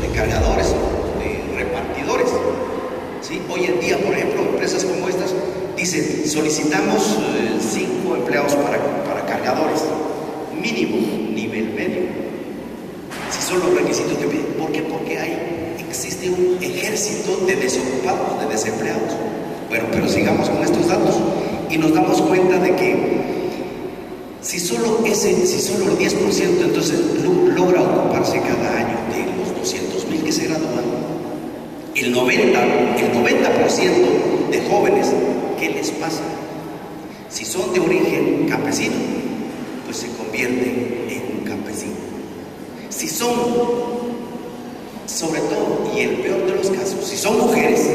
de cargadores, de repartidores. ¿sí? Hoy en día, por ejemplo, empresas como estas dicen, solicitamos eh, cinco empleados para, para cargadores, mínimo, nivel medio. Si son los requisitos que piden. ¿Por qué? Porque hay, existe un ejército de desocupados, de desempleados. Bueno, pero sigamos con estos datos y nos damos cuenta de que si solo, ese, si solo el 10% entonces logra ocuparse cada año de los 200 mil que se gradúan, el 90, el 90% de jóvenes, ¿qué les pasa? Si son de origen campesino, pues se convierten en un campesino. Si son, sobre todo, y el peor de los casos, si son mujeres,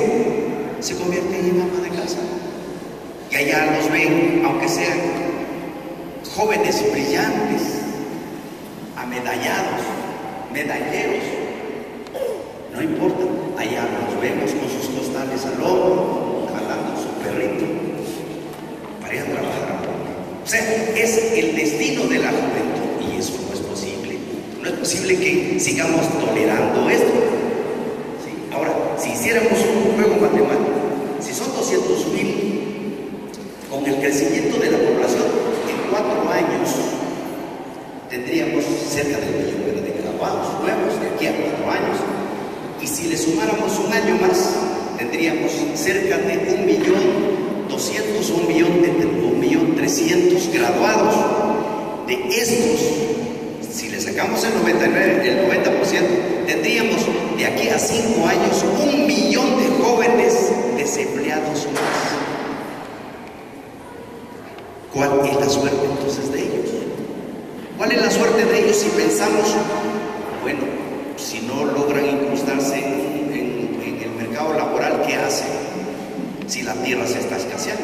se convierten en ama de casa. Y allá los ven, aunque sean jóvenes brillantes, amedallados, medalleros. No importa, allá los vemos con sus costales al hombro, jalando su perrito, para ir a trabajar. O sea, es el destino de la juventud y eso no es posible. No es posible que sigamos tolerando esto. Ahora, si hiciéramos un juego matemático, si son 200 mil, con el crecimiento de la población, años tendríamos cerca del millón de graduados nuevos de aquí a cuatro años. Y si le sumáramos un año más, tendríamos cerca de un millón doscientos, un millón, un millón trescientos graduados. De estos, si le sacamos el 99, el 90%, tendríamos de aquí a cinco años un millón de jóvenes desempleados más. ¿Cuál es la suerte entonces de ellos? ¿Cuál es la suerte de ellos si pensamos, bueno, si no logran incrustarse en, en, el mercado laboral, ¿qué hacen si la tierra se está escaseando?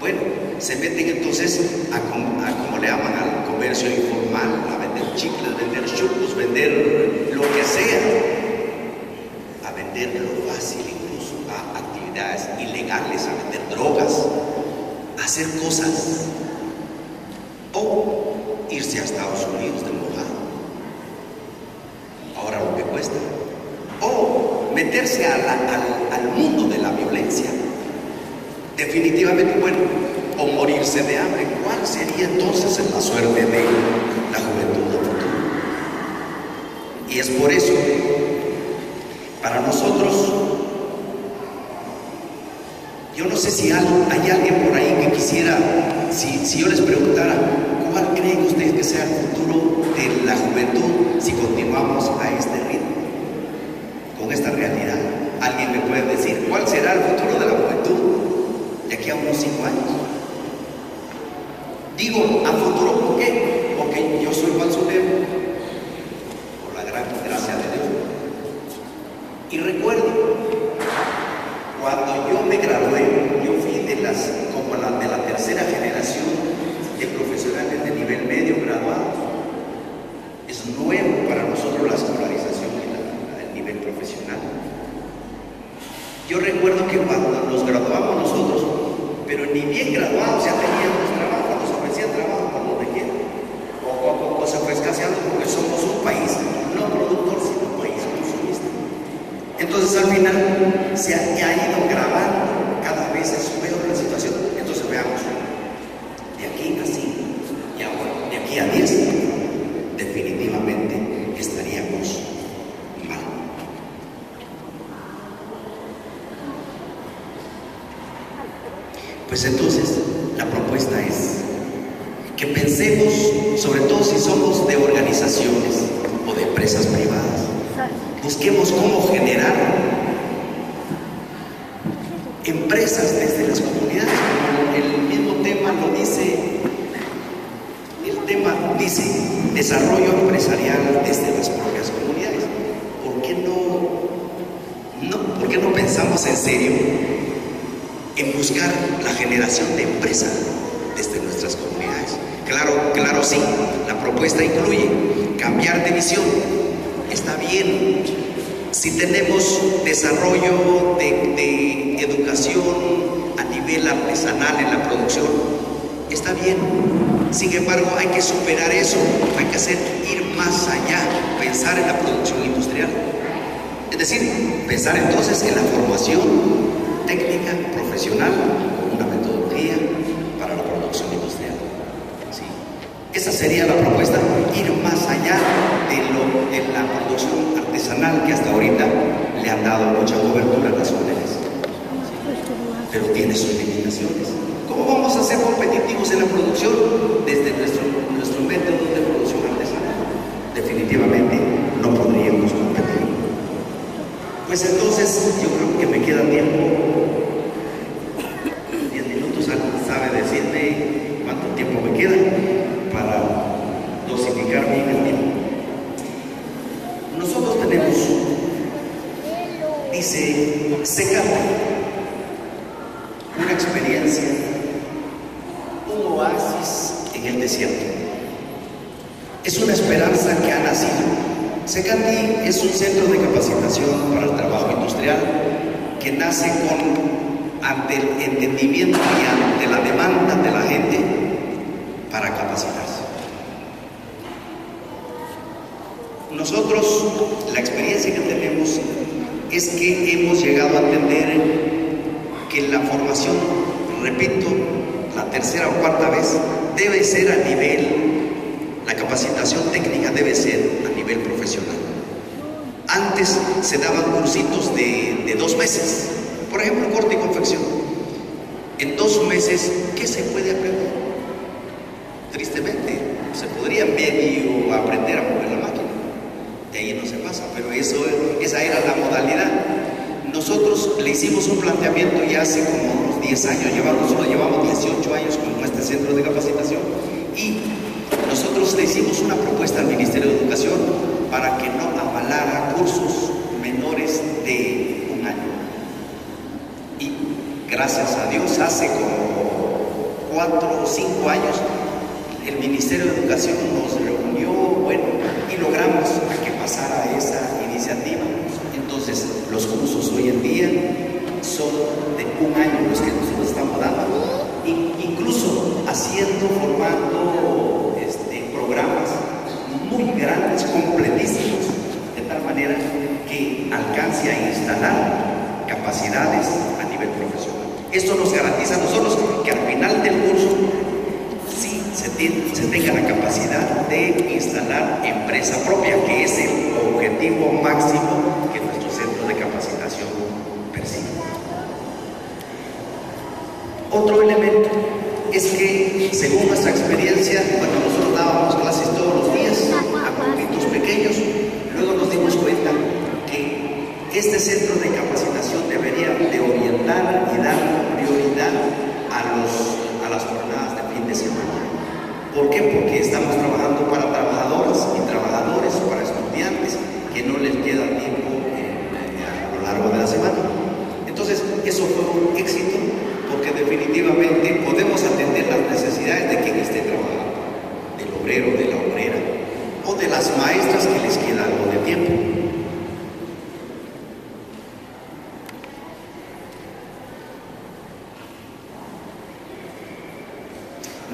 Bueno, se meten entonces a, como le llaman al comercio informal, a vender chicles, vender churros, vender lo que sea, a vender lo fácil incluso, a actividades ilegales, a vender drogas, a hacer o irse a Estados Unidos de mojado. Ahora lo que cuesta. O meterse al, al mundo de la violencia. Definitivamente, bueno, o morirse de hambre. ¿Cuál sería entonces la suerte de la juventud futuro? Y es por eso, para nosotros, yo no sé si hay, alguien por ahí que quisiera, si, yo les preguntara, ¿cuál creen ustedes que sea el futuro de la juventud si continuamos a este ritmo? Con esta realidad. ¿Alguien me puede decir cuál será el futuro de la juventud de aquí a unos cinco años? Digo a futuro, ¿por qué? Porque yo soy balsonero, por la gran gracia de Dios. Y recuerdo, cuando yo me gradué, yo fui de las, como la, de la tercera generación de profesionales de nivel medio graduados. Es nuevo para nosotros la escolarización y el nivel profesional. Yo recuerdo que cuando nos graduamos nosotros, pero ni bien graduados ya teníamos trabajo, nos ofrecían trabajo por donde quiera. A poco se fue escaseando porque somos un país no productor, sino un país consumista. Entonces al final se ha, ha ido grabando cada vez es peor la situación. Entonces veamos, de aquí a 5 y ahora de aquí a 10, definitivamente estaríamos mal. Pues entonces la propuesta es que pensemos, sobre todo si somos de organizaciones o de empresas privadas, busquemos cómo generar empresas desde las comunidades, el mismo tema lo dice, el tema dice desarrollo empresarial desde las propias comunidades. ¿Por qué no, no, ¿por qué no pensamos en serio en buscar la generación de empresas desde nuestras comunidades? Claro, claro sí, la propuesta incluye cambiar de visión. Está bien si tenemos desarrollo de, de, educación a nivel artesanal en la producción, está bien. Sin embargo, hay que superar eso, hay que hacer ir más allá, pensar en la producción industrial. Es decir, pensar entonces en la formación técnica, profesional, una metodología para la producción industrial. ¿Sí? Esa sería la propuesta, ir más allá de, lo, la producción artesanal que hasta ahorita le han dado mucha cobertura a las hoteles. Pero tiene sus limitaciones. ¿Cómo vamos a ser competitivos en la producción desde nuestro, nuestro método de producción artesanal? Definitivamente no podríamos competir. Pues entonces yo creo que me queda tiempo. Diez minutos, ¿alguien sabe decirme cuánto tiempo me queda para dosificar bien el tiempo? Nosotros tenemos, dice, secate, una experiencia, un oasis en el desierto. Es una esperanza que ha nacido. Secati es un centro de capacitación para el trabajo industrial con, ante el entendimiento y ante la demanda de la gente para capacitarse. Nosotros, la experiencia que tenemos es que hemos llegado a entender que la formación, repito, la tercera o cuarta vez, debe ser a nivel, la capacitación técnica debe ser a nivel profesional. Antes se daban cursitos de dos meses, por ejemplo, corte y confección. En dos meses, ¿qué se puede aprender? Tristemente, se podría medio aprender a mover la máquina. De ahí no se pasa, pero eso, esa era la modalidad. Nosotros le hicimos un planteamiento ya hace como unos 10 años, llevamos, solo llevamos 18 años con este centro de capacitación y nosotros le hicimos una propuesta al Ministerio de Educación para que no avalara cursos menores de gracias a Dios, hace como 4 o 5 años, el Ministerio de Educación nos reunió, bueno, y logramos que pasara esa iniciativa. Entonces, los cursos hoy en día son de un año los que nosotros estamos dando, incluso haciendo, formando este, programas muy grandes, completísimos, de tal manera que alcance a instalar capacidades. Esto nos garantiza a nosotros que al final del curso sí se, tenga la capacidad de instalar empresa propia, que es el objetivo máximo que nuestro centro de capacitación persigue. Otro elemento es que, según nuestra experiencia, cuando nosotros dábamos clases todos los días a grupitos pequeños, luego nos dimos cuenta que este centro de capacitación debería de orientar y dar prioridad a, los, a las jornadas de fin de semana. ¿Por qué? Porque estamos trabajando para trabajadoras y trabajadores, para estudiantes que no les queda tiempo eh, a lo largo de la semana. Entonces, eso fue un éxito porque definitivamente podemos atender las necesidades de quien esté trabajando, del obrero, de la obrera, o de las maestras que les queda algo de tiempo.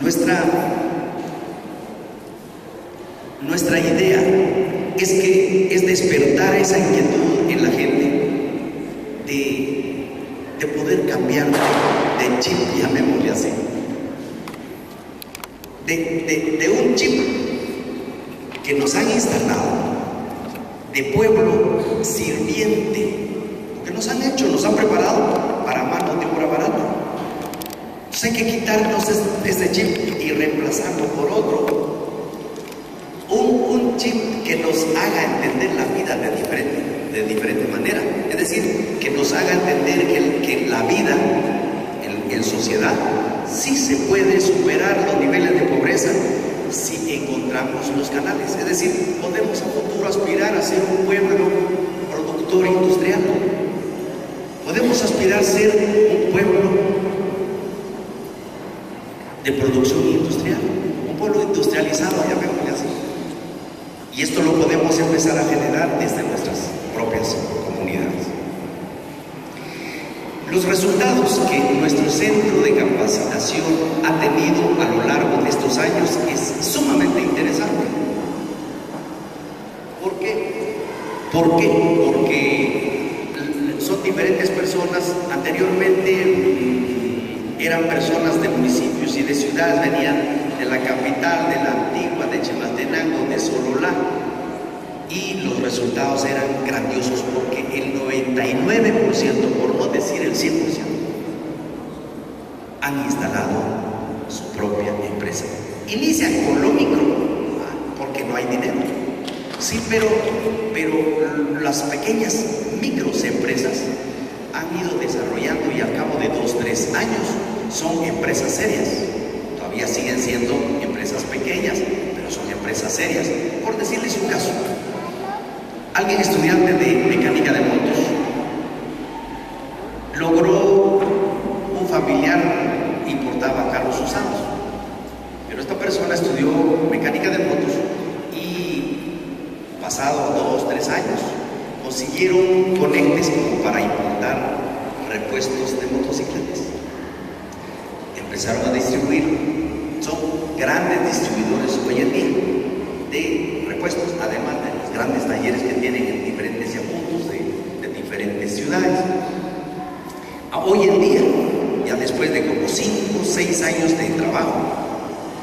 Nuestra, nuestra idea es que es despertar esa inquietud en la gente de, de poder cambiar de chip, llamémosle así. De, de, de un chip que nos han instalado de pueblo sirviente, que nos han hecho, nos han preparado para manos de obra barata. Entonces hay que quitarnos este chip y reemplazarlo por otro. Un, chip que nos haga entender la vida de diferente, manera. Es decir, que nos haga entender que, que la vida en, en, sociedad sí se puede superar los niveles de pobreza si encontramos los canales. Es decir, podemos a futuro aspirar a ser un pueblo productor industrial. Podemos aspirar a ser un pueblo de producción industrial, un pueblo industrializado, llamémosle así. Y esto lo podemos empezar a generar desde nuestras propias comunidades. Los resultados que nuestro centro de capacitación ha tenido a lo largo de estos años es sumamente interesante. ¿Por qué? ¿Por qué? Porque son diferentes personas. Anteriormente eran personas de municipios y de ciudades, venían de la capital, de la antigua, de Chimaltenango, de Sololá. Y los resultados eran grandiosos porque el 99%, por no decir el 100%, han instalado su propia empresa. Inician con lo micro, porque no hay dinero. Sí, pero, pero las pequeñas microempresas han ido desarrollando y al cabo de dos, tres años son empresas serias. Todavía siguen siendo empresas pequeñas, pero son empresas serias. Por decirles un caso, alguien estudiante de mecánica de motos logró un familiar importaba carros usados. Pero esta persona estudió mecánica de motos y pasado dos, tres años consiguieron conectes como para importar repuestos de motocicletas. Empezaron a distribuir, son grandes distribuidores hoy en día de repuestos, además de los grandes talleres que tienen en diferentes puntos de, diferentes ciudades. Hoy en día, ya después de como 5 o 6 años de trabajo,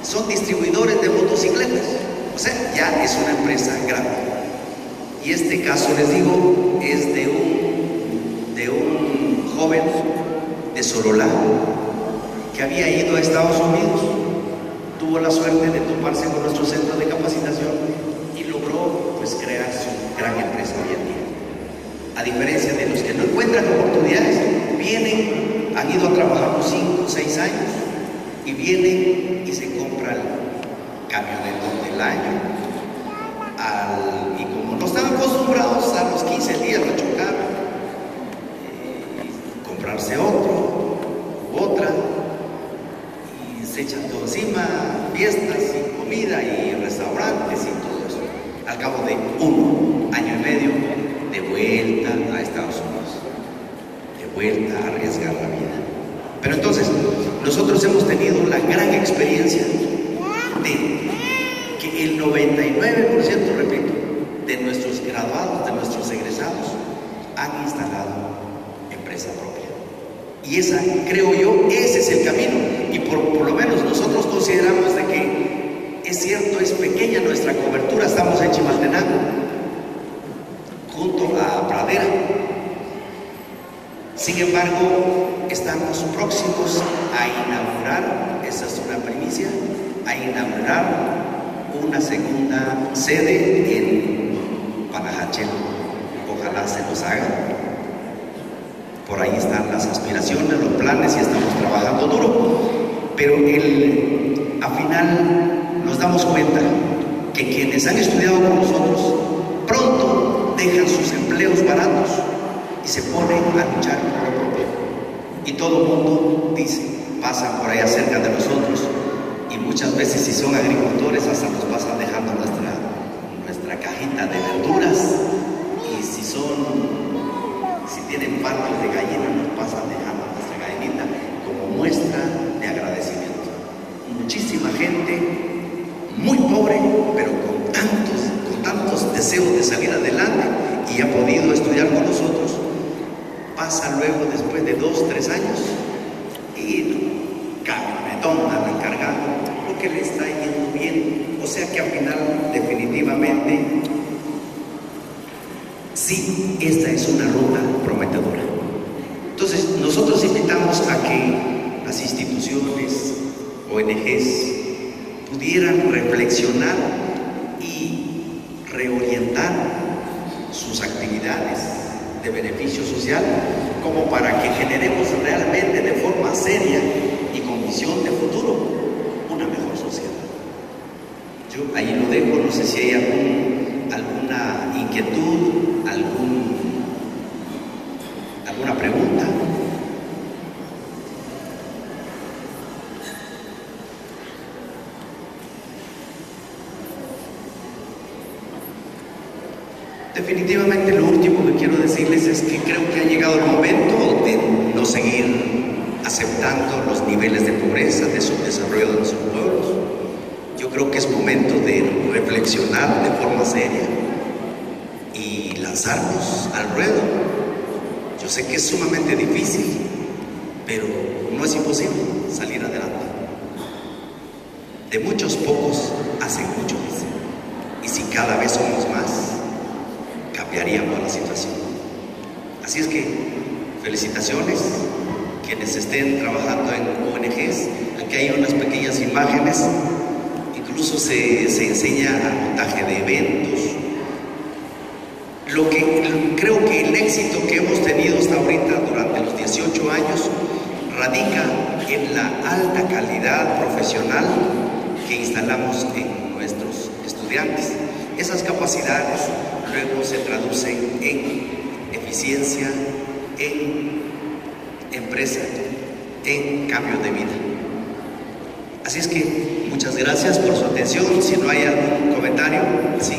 son distribuidores de motocicletas. O sea, ya es una empresa grande. Y este caso, les digo, es de un, de un joven de Sololá que había ido a Estados Unidos, tuvo la suerte de toparse con nuestro centro de capacitación y logró pues crear su gran empresa hoy en día. A diferencia de los que no encuentran oportunidades, vienen, han ido a trabajar unos 5 o 6 años y vienen y se compran camionetas del año. Al, y como no están acostumbrados a los 15 días de chocar, eh, comprarse otro otra, y se echan todo encima, fiestas y comida y restaurantes y todo eso. Al cabo de un año y medio, de vuelta a Estados Unidos, de vuelta a arriesgar la vida. Pero entonces, nosotros hemos tenido la gran experiencia de que el 99%, repito, de nuestros graduados, de nuestros egresados, han instalado empresa propia. Y esa, creo yo, ese es el camino. Y por, lo menos nosotros consideramos de que es cierto, es pequeña nuestra cobertura, estamos en Chimaltenango, junto a Pradera. Sin embargo, estamos próximos a inaugurar, esa es una primicia, a inaugurar una segunda sede en Panajachel. Ojalá se nos haga. Por ahí están las aspiraciones, los planes y estamos trabajando duro. Pero el, al final nos damos cuenta que quienes han estudiado con nosotros pronto dejan sus empleos baratos y se ponen a luchar por lo propio. Y todo el mundo dice, pasan por allá cerca de nosotros y muchas veces si son agricultores hasta nos pasan dejando nuestra cajita de verduras y si son, si tienen partos de gallina nos pasan dejando nuestra gallinita como muestra de agradecimiento. Muchísima gente muy pobre, pero con tantos, con tantos deseos de salir adelante y ha podido estudiar con nosotros, pasa luego después de dos, tres años y camionetón a recargar porque le está yendo bien. O sea que al final definitivamente sí, esta es una ruta prometedora. Entonces nosotros invitamos a que las instituciones, ONGs, pudieran reflexionar y reorientar sus actividades de beneficio social como para que generemos realmente de forma seria y con visión de futuro una mejor sociedad. Yo ahí lo dejo, no sé si hay alguna inquietud, alguna pregunta. Definitivamente lo último que quiero decirles es que creo que ha llegado el momento de no seguir aceptando los niveles de pobreza, de subdesarrollo de nuestros pueblos. Yo creo que es momento de reflexionar de forma seria y lanzarnos al ruedo. Yo sé que es sumamente difícil, pero no es imposible salir adelante. De muchos pocos hacen muchos, y si cada vez somos más, cambiaríamos la situación. Así es que felicitaciones quienes estén trabajando en ONGs. Aquí hay unas pequeñas imágenes, incluso se, se enseña al montaje de eventos. Lo que creo que el éxito que hemos tenido hasta ahorita durante los 18 años radica en la alta calidad profesional que instalamos en nuestros estudiantes. Esas capacidades luego se traducen en eficiencia, en empresa, en cambio de vida. Así es que muchas gracias por su atención. Si no hay algún comentario, sí.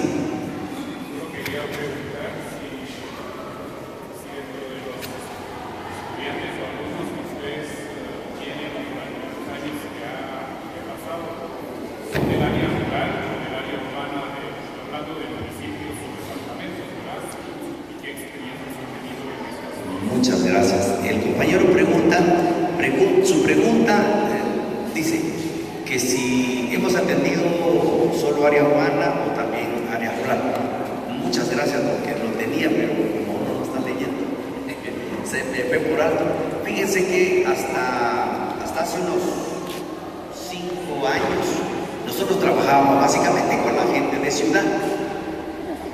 Nosotros trabajábamos básicamente con la gente de ciudad,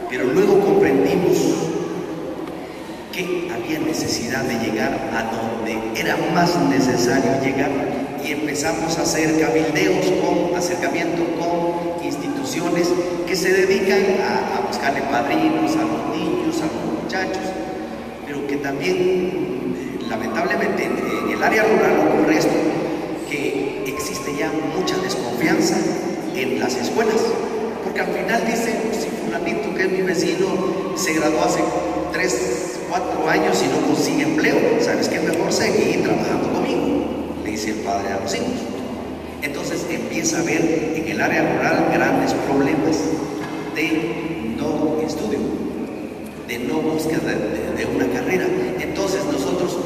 pero luego comprendimos que había necesidad de llegar a donde era más necesario llegar y empezamos a hacer cabildeos con acercamiento con instituciones que se dedican a, a buscarle padrinos a los niños, a los muchachos, pero que también eh, lamentablemente en el área rural ocurre esto, que existe ya mucha desconfianza en las escuelas. Porque al final dicen, pues, si fulanito que es mi vecino se graduó hace 3, 4 años y no consigue empleo, ¿sabes qué? Mejor seguir trabajando conmigo, le dice el padre a los hijos. Entonces empieza a haber en el área rural grandes problemas de no estudio, de no búsqueda de, de una carrera. Entonces nosotros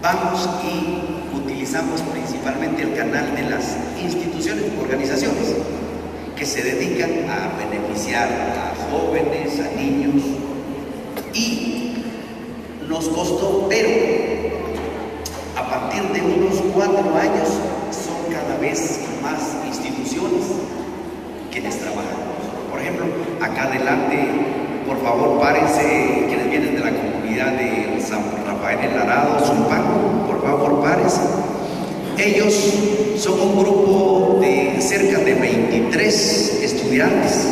vamos y utilizamos principalmente el canal de las instituciones, organizaciones, que se dedican a beneficiar a jóvenes, a niños, y nos costó, pero a partir de unos cuatro años son cada vez más instituciones quienes trabajan. Por ejemplo, acá adelante, por favor, párense quienes vienen de la comunidad de San Rafael El Arado, Zumpan, ellos son un grupo de cerca de 23 estudiantes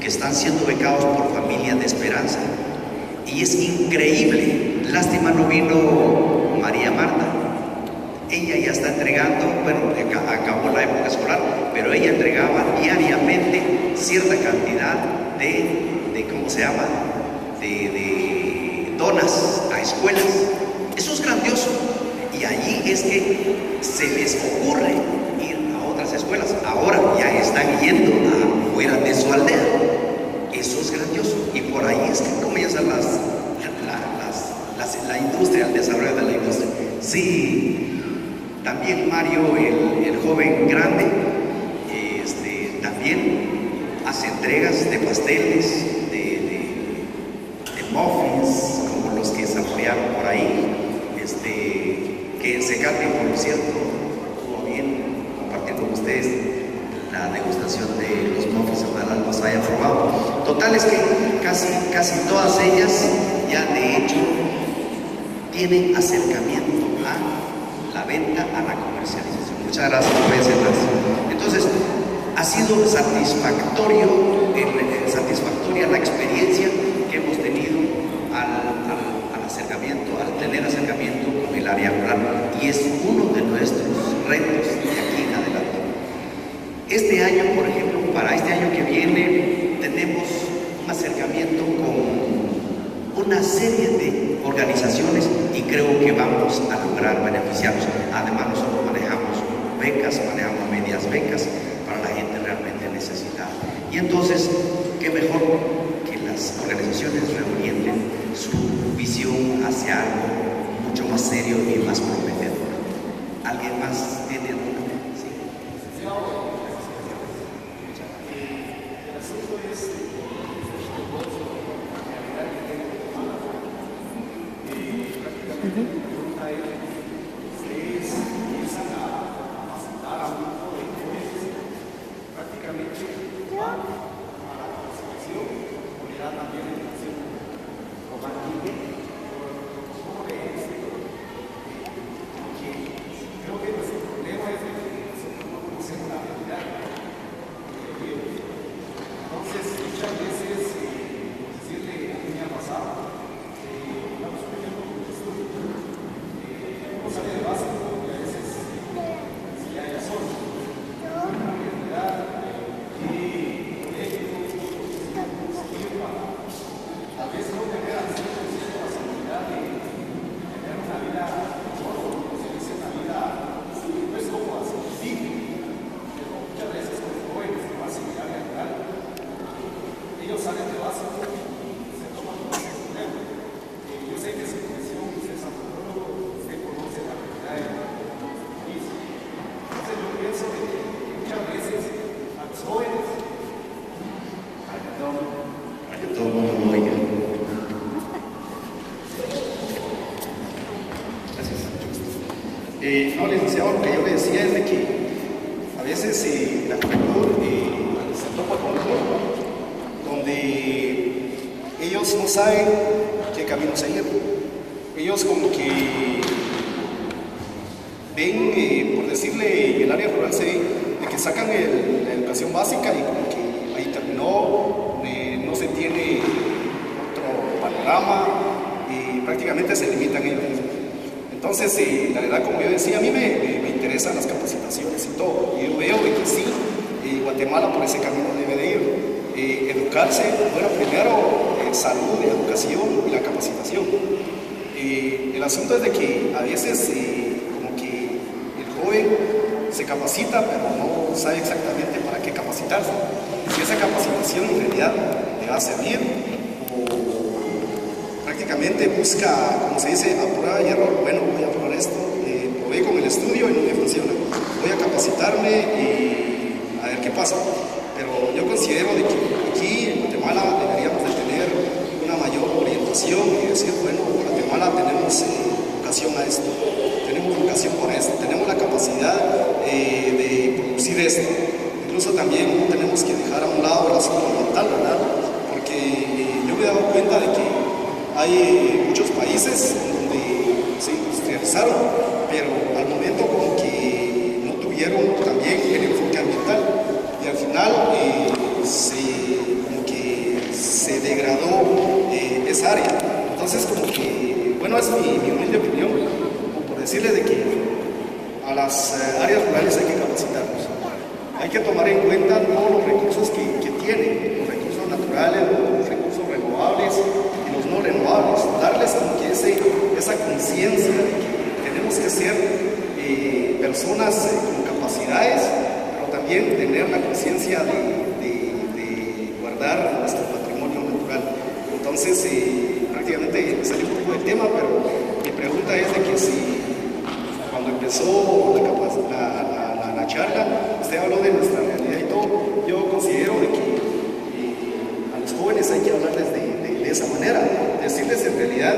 que están siendo becados por Familias de Esperanza. Y es increíble, lástima no vino María Marta. Ella ya está entregando, bueno, acabó la época escolar, pero ella entregaba diariamente cierta cantidad de, de ¿cómo se llama? De, de donas a escuelas. Eso es grandioso. Y allí es que se les ocurre ir a otras escuelas. Ahora ya están yendo afuera de su aldea. Eso es grandioso. Y por ahí es que comienzan las, la, las, las, la industria, el desarrollo de la industria. Sí, también Mario, el, el joven grande, este, también hace entregas de pasteles, que se cambie, por cierto, estuvo bien compartir con ustedes la degustación de los muffins, ojalá los hayan probado. Total es que casi, casi todas ellas ya de hecho tienen acercamiento a la venta, a la comercialización. Muchas gracias por más. Entonces, ha sido satisfactorio, el, satisfactoria la experiencia que hemos tenido al, al acercamiento, al tener acercamiento y es uno de nuestros retos de aquí en adelante. Este año, por ejemplo, para este año que viene, tenemos un acercamiento con una serie de organizaciones y creo que vamos a lograr beneficiarnos. Además, nosotros manejamos becas, manejamos medias becas para la gente realmente necesitada. Y entonces, ¿qué mejor que las organizaciones? ¿Alguien más tiene Eh, no, licenciado, lo que yo le decía es de que a veces eh, la juventud eh, se topa con un donde ellos no saben qué camino seguir. Ellos como que ven, eh, por decirle, en el área rural se de que sacan la educación básica y como Entonces, eh, la verdad, como yo decía, a mí me, me, interesan las capacitaciones y todo. Y yo veo que sí, eh, Guatemala por ese camino debe de ir. Eh, educarse, bueno, primero salud, educación y la capacitación. el asunto es de que a veces como que el joven se capacita, pero no sabe exactamente para qué capacitarse. Si esa capacitación en realidad le va a servir, mente busca, como se dice, a prueba y error. Bueno, voy a probar esto, eh, probé con el estudio y no me funciona. Voy a capacitarme y a ver qué pasa. Pero yo considero de que aquí en Guatemala deberíamos de tener una mayor orientación y decir, bueno, Guatemala tenemos... Eh, jóvenes hay que hablarles de, esa manera, decirles en realidad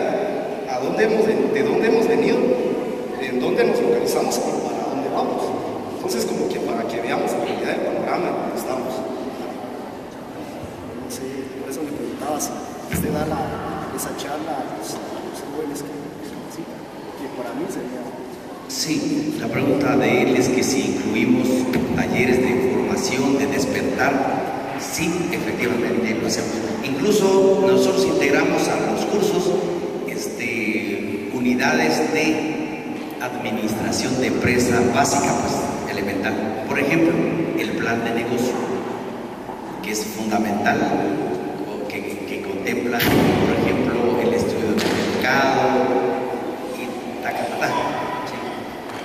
a dónde hemos, de dónde hemos venido, en dónde nos localizamos y para dónde vamos. Entonces, como que para que veamos en realidad del panorama en el que estamos. Sí, por eso me preguntaba usted da la, esa charla a los, jóvenes que necesitan, que para mí sería... Sí, la pregunta de él es que si incluimos talleres de formación, de despertar Sí, efectivamente, lo hacemos. Incluso nosotros integramos a los cursos este, unidades de administración de empresa básica, pues elemental. Por ejemplo, el plan de negocio, que es fundamental, que, contempla, por ejemplo, el estudio de mercado y ta.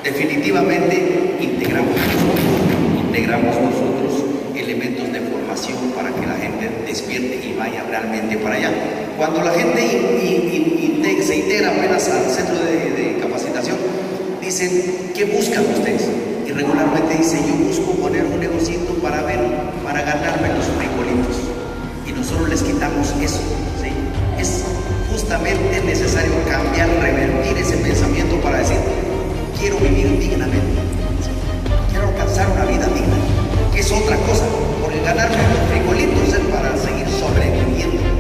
Definitivamente integramos nosotros, integramos nosotros elementos de formación para que la gente despierte y vaya realmente para allá. Cuando la gente se integra apenas al centro de, de capacitación, dicen, ¿qué buscan ustedes? Y regularmente dicen, yo busco poner un negocito para ver, para ganarme los frijolitos. Y nosotros les quitamos eso. Es justamente necesario cambiar, revertir ese pensamiento para decir, quiero vivir dignamente, quiero alcanzar una vida digna es otra cosa, porque ganarme los frijolitos es para seguir sobreviviendo.